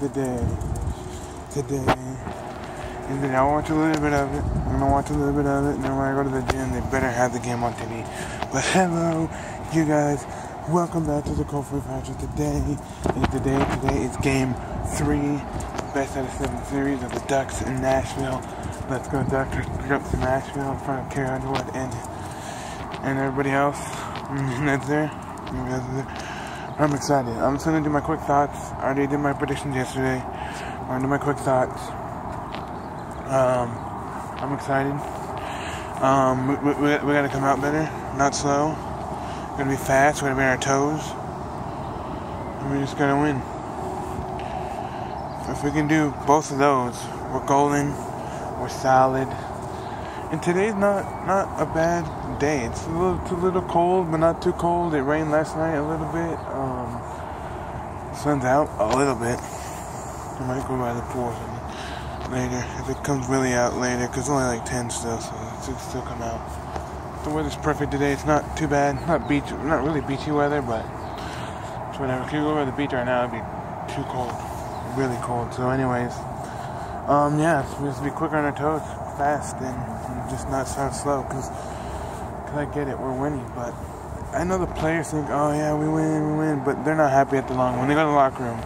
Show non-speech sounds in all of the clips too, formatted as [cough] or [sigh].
today. Today. And then I watch a little bit of it. I'm gonna watch a little bit of it. And then when I go to the gym, they better have the game on TV. But hello, you guys. Welcome back to the Cold Free Factor today. And today, today is game three, best out of seven series of the Ducks in Nashville. Let's go Ducks, Ducks in Nashville in front of Carrie Underwood and and everybody else [laughs] that's there. That's there. I'm excited. I'm just gonna do my quick thoughts. I already did my predictions yesterday. I'm gonna do my quick thoughts. Um, I'm excited. Um, we, we, we gotta come out better, not slow. We're gonna be fast. We're gonna be on our toes. And we're just gonna win. If we can do both of those, we're golden. We're solid. And today's not not a bad day. It's a little too little cold, but not too cold. It rained last night a little bit. Um, sun's out a little bit. I might go by the pool later if it comes really out later, cause it's only like 10 still, so it should still come out. The weather's perfect today. It's not too bad. Not beach, not really beachy weather, but it's whatever. If you go over the beach right now, it'd be too cold, really cold. So, anyways, um, yeah, we to be quicker on our toes, fast, and, just not start slow, cause, cause I get it, we're winning, but I know the players think, oh yeah, we win, we win, but they're not happy at the long. When they go to the locker room,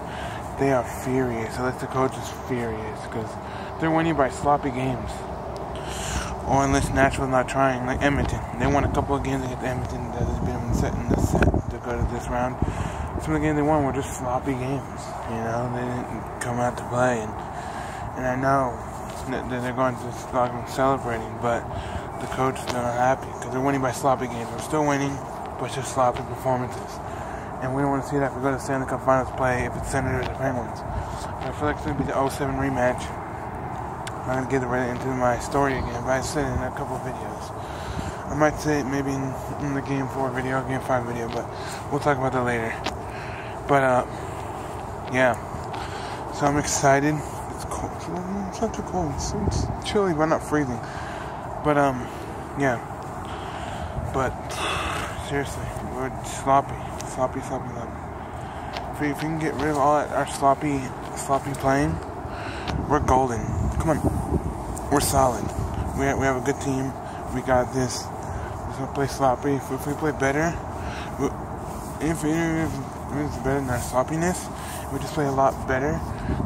they are furious. Unless the coach is furious, because they're winning by sloppy games. Or unless Nashville's not trying, like Edmonton. They won a couple of games against Edmonton that has been set in the set to go to this round. Some of the games they won were just sloppy games. You know, they didn't come out to play. And, and I know that they're going to start celebrating, but the coach is not happy because they're winning by sloppy games. We're still winning, but just sloppy performances. And we don't want to see that if we go to Stanley Cup Finals play if it's Senators or Penguins. I feel like it's going to be the 07 rematch. I'm not gonna get right into my story again, but I said in a couple videos. I might say it maybe in, in, the game four video, or game five video, but we'll talk about that later. But uh, yeah. So I'm excited. Cold. It's not too cold. It's, it's chilly, but not freezing. But um, yeah. But seriously, we're sloppy, sloppy, sloppy, sloppy. If we, if we can get rid of all that, our sloppy, sloppy playing, we're golden. Come on, we're solid. We have, we have a good team. We got this. We're gonna play sloppy. If, if we play better, we, if, if, it's better than our sloppiness, we just play a lot better.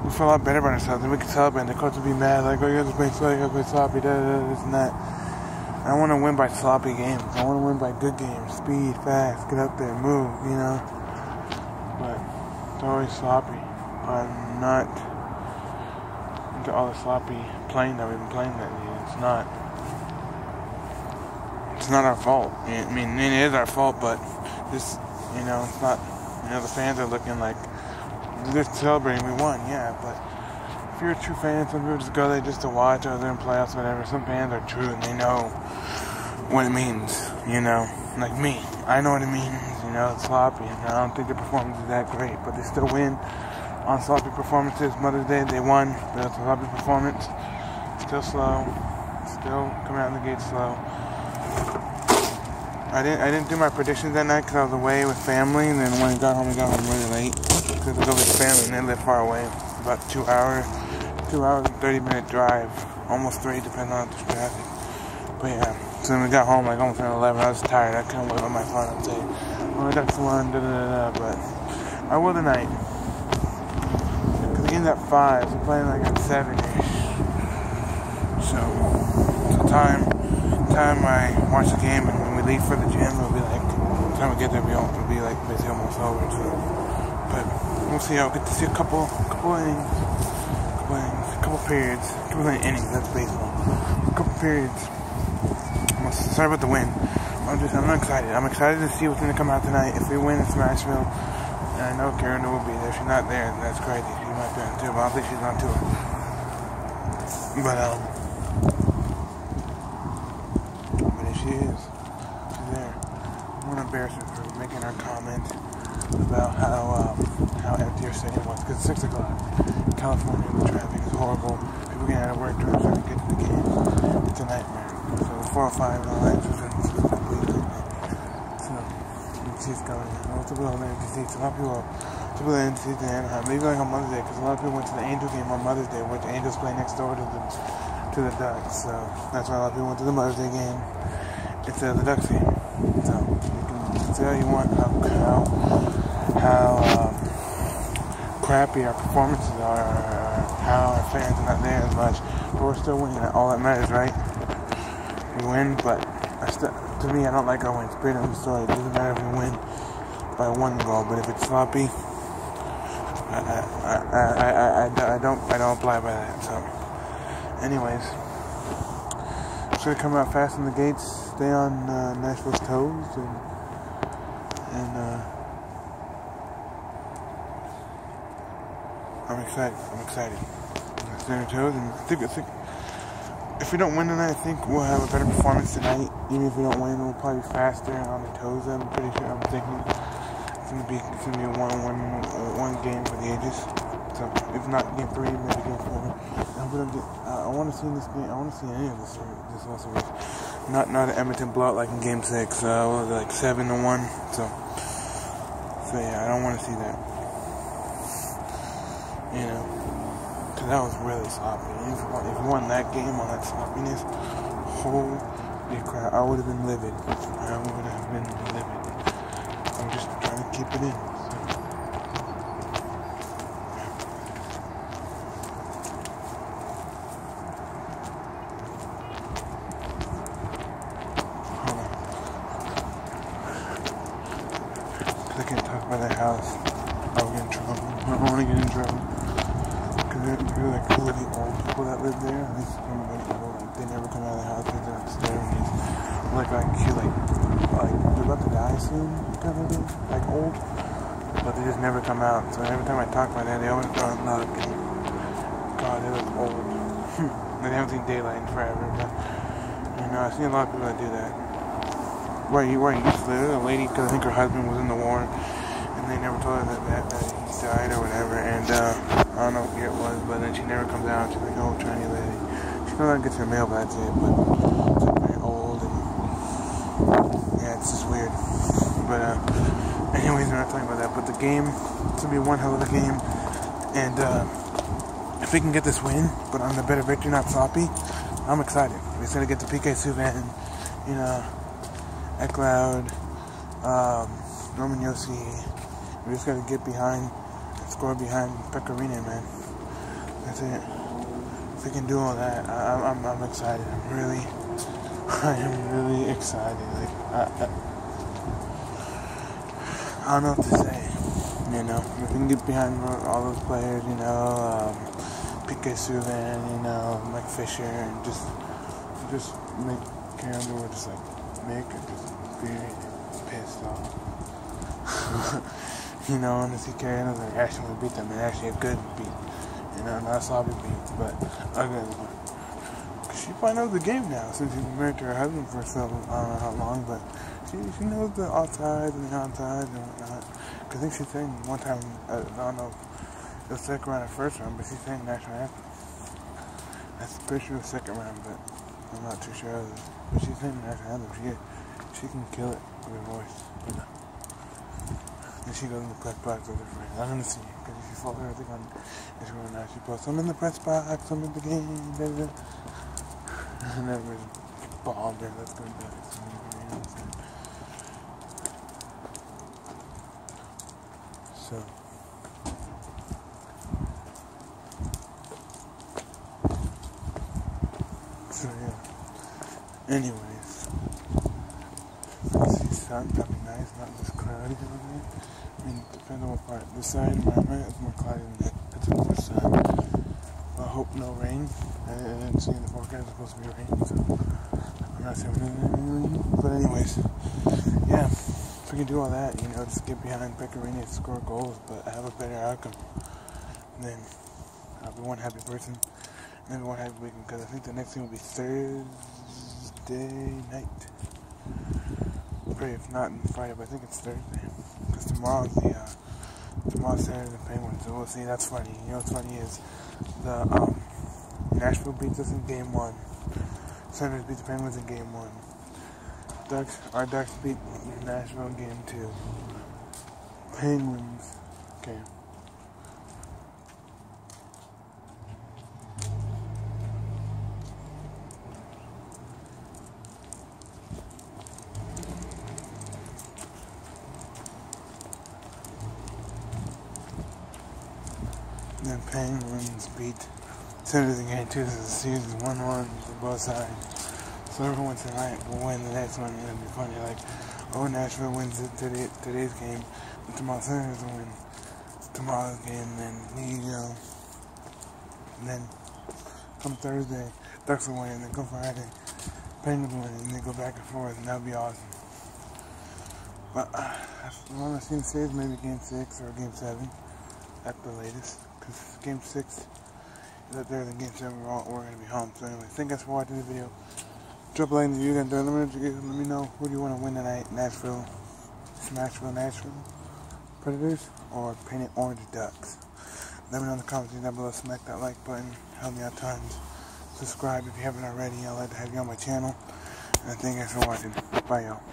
We feel a lot better about ourselves, and we can celebrate. And the coach will be mad, like, "Oh, you guys playing sloppy, you guys play sloppy, da, da, da, this and that." I want to win by sloppy games. I want to win by good games, speed, fast, get up there, move, you know. But it's always sloppy. I'm not into all the sloppy playing that we've been playing lately. It's not. It's not our fault. I mean, it is our fault, but this, you know, it's not. You know, the fans are looking like they're celebrating. We won, yeah, but if you're a true fan, some people just go there just to watch, or they're in playoffs, whatever. Some fans are true and they know what it means. You know, like me, I know what it means. You know, it's sloppy, and I don't think the performance is that great, but they still win on sloppy performances. Mother's Day, they won, but it's a sloppy performance. Still slow. Still coming out the gate slow. I didn't I didn't do my predictions that night because I was away with family. And then when I got home, I got home really late because I was with family and they live far away, about two hours, two hours and thirty minute drive, almost three, depending on the traffic. But yeah, so then we got home like almost around eleven. I was tired. I couldn't wait on my phone and say, "Oh, that's one." Da da da da. But I will tonight game's at five. We're playing like at seven ish. So, so time time I watch the game and when we leave for the gym, it'll be like time we get there, it'll be, it'll be like basically almost over. So, but we'll see. I'll get to see a couple couple innings, couple innings, a couple periods, couple innings. That's baseball. A couple periods. I'm sorry about the win. I'm just I'm excited. I'm excited to see what's gonna come out tonight. If we win, it's Smashville. And I know Karen will be there. If she's not there, that's crazy. She might be on tour, but I think she's on tour. But, um, but if she is, she's there. I want to embarrass her for making her comment about how, um, how empty her stadium was. Because 6 o'clock. California, the traffic is horrible. People getting out of work trying to get to the game. It's a nightmare. So 405 and all that is completely she's going. Also, we don't know if you see some people people didn't see the Anaheim, maybe like on Mother's Day, because a lot of people went to the Angel game on Mother's Day, which Angels play next door to the to the Ducks. So that's why a lot of people went to the Mother's Day game instead of the Ducks game. So you can say all you want how how how um, crappy our performances are, how our fans are not there as much, but we're still winning. All that matters, right? We win, but to me, I don't like our. Great on the story. It doesn't matter if we win by one goal, but if it's sloppy, I, I, I, I, I, don't I don't apply by that. So, anyways, should come out fast in the gates, stay on uh, Nashville's toes, and and uh, I'm excited. I'm excited. On toes, and I think I think if we don't win tonight, I think we'll have a better performance tonight. Even if we don't win, we'll probably be faster on the toes. I'm pretty sure. I'm thinking it's gonna be it's gonna be a one one one game for the ages. So if not game three, maybe game four. I get. Uh, I want to see this game. I want to see any of this this whole series. Not not an Edmonton blowout like in game six. Uh, was like seven to one. So so yeah, I don't want to see that. You know, because that was really sloppy. If, if we won that game on that sloppiness, holy crap, I would have been livid. I would have been livid. I'm just trying to keep it in. I can't talk about that house. I'll get in trouble. I don't want to get in trouble. They're, like really old people that live there. At least them people, like, they never come out of the house. They're upstairs. Like, like, like, like, they're about to die soon, kind of thing. Like, old. But they just never come out. So every time I talk about that, they always go look. God, they look old. [laughs] they haven't seen daylight in forever. But, you know, I've seen a lot of people that do that. Where you, where you used to live, a lady, because I think her husband was in the war, and they never told her that, that, that he died or whatever, and uh, I don't know year it was, but then she never comes out, she's like, oh, Chinese lady. She longer gets her mail, but but it's like very old, and yeah, it's just weird. But, uh, anyways, we're not talking about that, but the game, it's to be one hell of a game, and, uh, if we can get this win, but on the better victory, not sloppy, I'm excited. We're to get to PK Subban, you know, Ekholm, um, Roman Josi. We just gotta get behind, score behind Pekka Rinne, man. That's it. If we can do all that, I, I'm, I'm excited. I'm really, [laughs] I am really excited. Like, I, I, I don't know what to say. You know, if we can get behind all those players, you know, um, Subban, you know, Mike Fisher, and just, just make Underwood just like make her just very pissed off. [laughs] you know, and to see Karen was like actually beat them and actually a good beat. You know, not sloppy beat, but a good one. She probably knows the game now since she's been married to her husband for so I don't know how long, but she she knows the offsides and the onside and whatnot. Cause I think she sang one time, I don't know, was second round or first round, but she sang national anthem. That's pretty sure was second round, but I'm not too sure. But she's singing national anthem. She she can kill it with her voice. And she goes in the press box with her friends. I'm gonna see because if you follow think on Instagram now, she posts, "I'm in the press box. I'm in the game." Blah, [laughs] blah. And we're bombed her. Let's go back. So, so. Yeah. Anyways, see sun, that'd nice, not just cloudy mean, depending on what part. This side, right, is more cloudy than that. It's more sun. I hope no rain. I, didn't see in the forecast it's supposed to be rain, so I'm not saying anything. But anyways, yeah, if we can do all that, you know, just get behind Pekka Rinne and score goals, but have a better outcome, then I'll uh, be one happy person. and Maybe one happy weekend because I think the next thing will be Thursday night. Pray if not Friday, but I think it's Thursday. Tomorrow's the uh, tomorrow's Saturday the Penguins, so we'll see. That's funny. You know what's funny is the um, Nashville beats us in game one. Senators beat the Penguins in game one. Ducks, our Ducks beat Nashville in game two. Penguins Okay. The Penguins beat Senators in Game two of the season one one for both sides. So everyone tonight will win the next one and it'll be funny like oh Nashville wins it today, today's game and tomorrow Senators will win tomorrow's game and then you go and then come Thursday Ducks will win and then come Friday Penguins will win and then go back and forth and that'll be awesome. But uh, all I've seen say is maybe game six or game seven at the latest because game six is up there, then game seven we're, all, we're going to be home. So anyway, thank you guys for watching the video. Drop a like if you guys enjoyed. Let me, let me know who do you want to win tonight, Nashville, Smashville, Nashville Predators, or Painted Orange Ducks. Let me know in the comments down below. Smack that like button. Help me out tons. Subscribe if you haven't already. I'd like to have you on my channel. And thank you guys for watching. Bye, y'all.